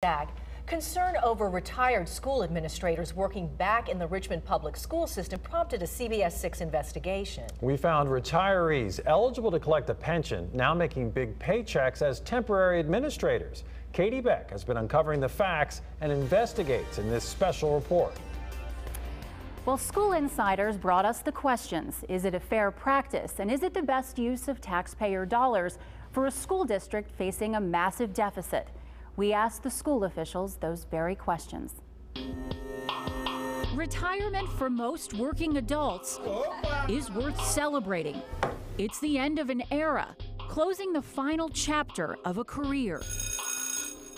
Back. Concern over retired school administrators working back in the Richmond public school system prompted a CBS 6 investigation. We found retirees eligible to collect a pension now making big paychecks as temporary administrators. Katie Beck has been uncovering the facts and investigates in this special report. Well, School Insiders brought us the questions. Is it a fair practice? And is it the best use of taxpayer dollars for a school district facing a massive deficit? We asked the school officials those very questions. Retirement for most working adults is worth celebrating. It's the end of an era, closing the final chapter of a career.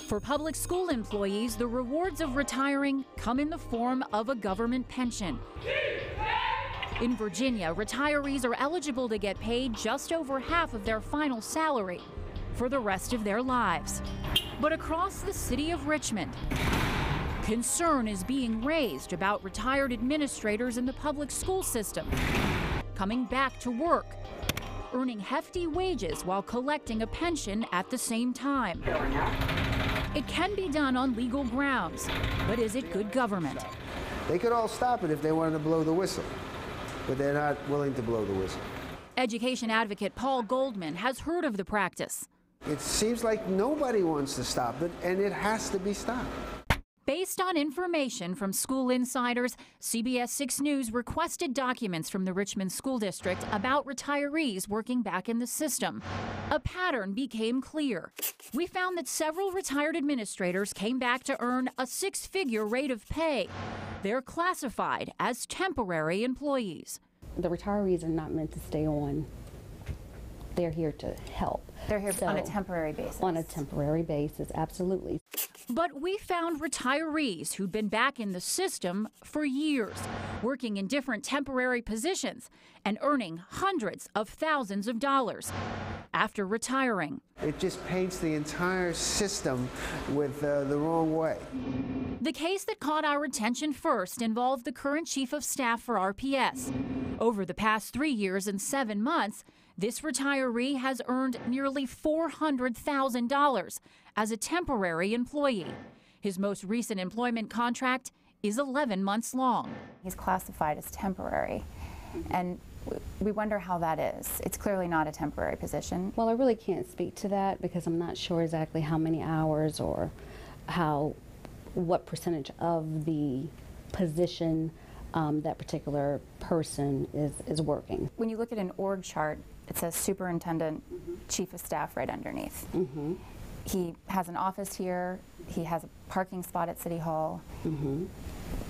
For public school employees, the rewards of retiring come in the form of a government pension. In Virginia, retirees are eligible to get paid just over half of their final salary for the rest of their lives. But across the city of Richmond, concern is being raised about retired administrators in the public school system coming back to work, earning hefty wages while collecting a pension at the same time. It can be done on legal grounds, but is it good government? They could all stop it if they wanted to blow the whistle, but they're not willing to blow the whistle. Education advocate Paul Goldman has heard of the practice. It seems like nobody wants to stop it, and it has to be stopped. Based on information from school insiders, CBS 6 News requested documents from the Richmond School District about retirees working back in the system. A pattern became clear. We found that several retired administrators came back to earn a six figure rate of pay. They're classified as temporary employees. The retirees are not meant to stay on they're here to help. They're here so, on a temporary basis. On a temporary basis, absolutely. But we found retirees who'd been back in the system for years, working in different temporary positions and earning hundreds of thousands of dollars after retiring. It just paints the entire system with uh, the wrong way. The case that caught our attention first involved the current chief of staff for RPS. Over the past three years and seven months, this retiree has earned nearly $400,000 as a temporary employee. His most recent employment contract is 11 months long. He's classified as temporary, and we wonder how that is. It's clearly not a temporary position. Well, I really can't speak to that because I'm not sure exactly how many hours or how, what percentage of the position um, that particular person is, is working. When you look at an org chart, it says superintendent, mm -hmm. chief of staff right underneath. Mm -hmm. He has an office here. He has a parking spot at City Hall. Mm -hmm.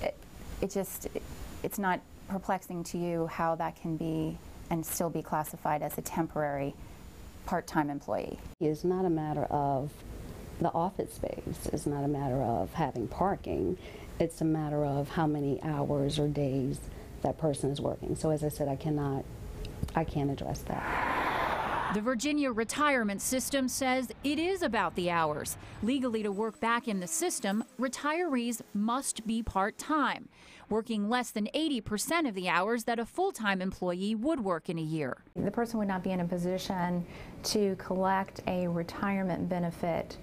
it, it just, it, it's not perplexing to you how that can be and still be classified as a temporary part-time employee. It's not a matter of the office space. It's not a matter of having parking. It's a matter of how many hours or days that person is working. So as I said, I cannot, I can't address that. The Virginia retirement system says it is about the hours. Legally, to work back in the system, retirees must be part time, working less than 80% of the hours that a full time employee would work in a year. The person would not be in a position to collect a retirement benefit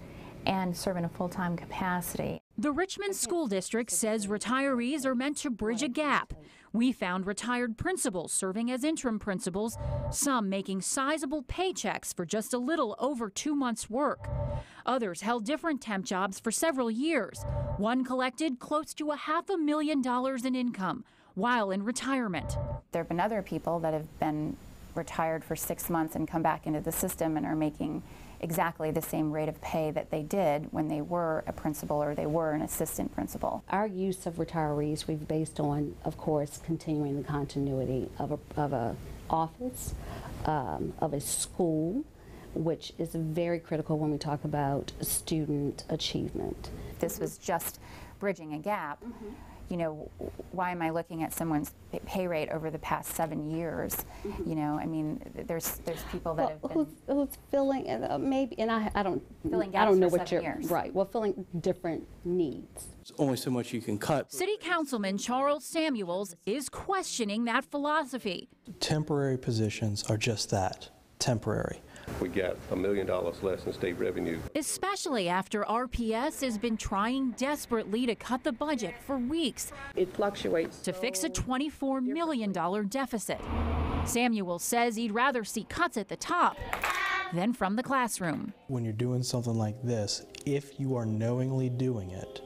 and serve in a full-time capacity. The Richmond School District says retirees are meant to bridge a gap. We found retired principals serving as interim principals, some making sizable paychecks for just a little over two months' work. Others held different temp jobs for several years. One collected close to a half a million dollars in income while in retirement. There have been other people that have been retired for six months and come back into the system and are making exactly the same rate of pay that they did when they were a principal or they were an assistant principal. Our use of retirees we've based on, of course, continuing the continuity of a, of a office, um, of a school, which is very critical when we talk about student achievement. This was just bridging a gap. Mm -hmm you know, why am I looking at someone's pay rate over the past seven years? Mm -hmm. You know, I mean, there's there's people that well, have been who's, who's filling uh, maybe, and I I don't filling I don't know what you're years. right. Well, filling different needs. There's only so much you can cut. City Councilman Charles Samuels is questioning that philosophy. Temporary positions are just that, temporary. We got a million dollars less in state revenue. Especially after RPS has been trying desperately to cut the budget for weeks It fluctuates. to fix a $24 million deficit. Samuel says he'd rather see cuts at the top than from the classroom. When you're doing something like this, if you are knowingly doing it,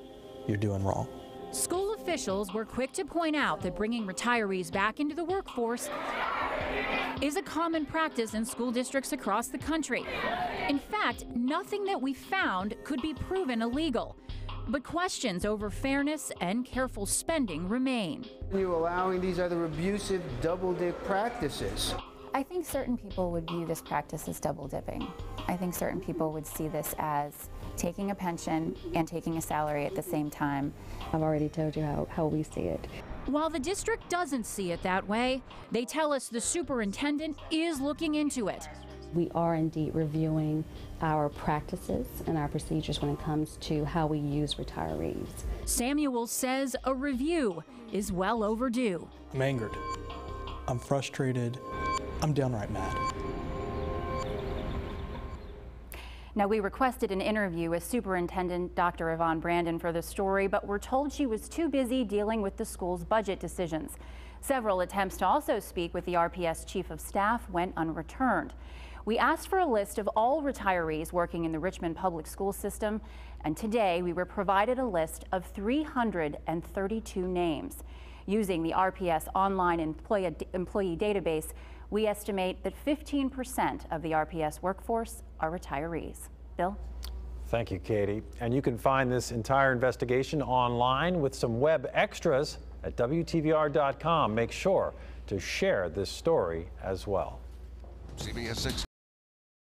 you're doing wrong. School officials were quick to point out that bringing retirees back into the workforce is a common practice in school districts across the country. In fact, nothing that we found could be proven illegal. But questions over fairness and careful spending remain. You're allowing these other abusive double-dip practices. I think certain people would view this practice as double dipping. I think certain people would see this as taking a pension and taking a salary at the same time. I've already told you how, how we see it. While the district doesn't see it that way, they tell us the superintendent is looking into it. We are indeed reviewing our practices and our procedures when it comes to how we use retirees. Samuel says a review is well overdue. I'm angered. I'm frustrated. I'm downright mad. Now, we requested an interview with Superintendent Dr. Yvonne Brandon for the story, but were told she was too busy dealing with the school's budget decisions. Several attempts to also speak with the RPS Chief of Staff went unreturned. We asked for a list of all retirees working in the Richmond Public School System, and today we were provided a list of 332 names. Using the RPS online employee, employee database, we estimate that 15% of the RPS workforce are retirees. Bill? Thank you, Katie. And you can find this entire investigation online with some web extras at WTVR.com. Make sure to share this story as well. CBS 6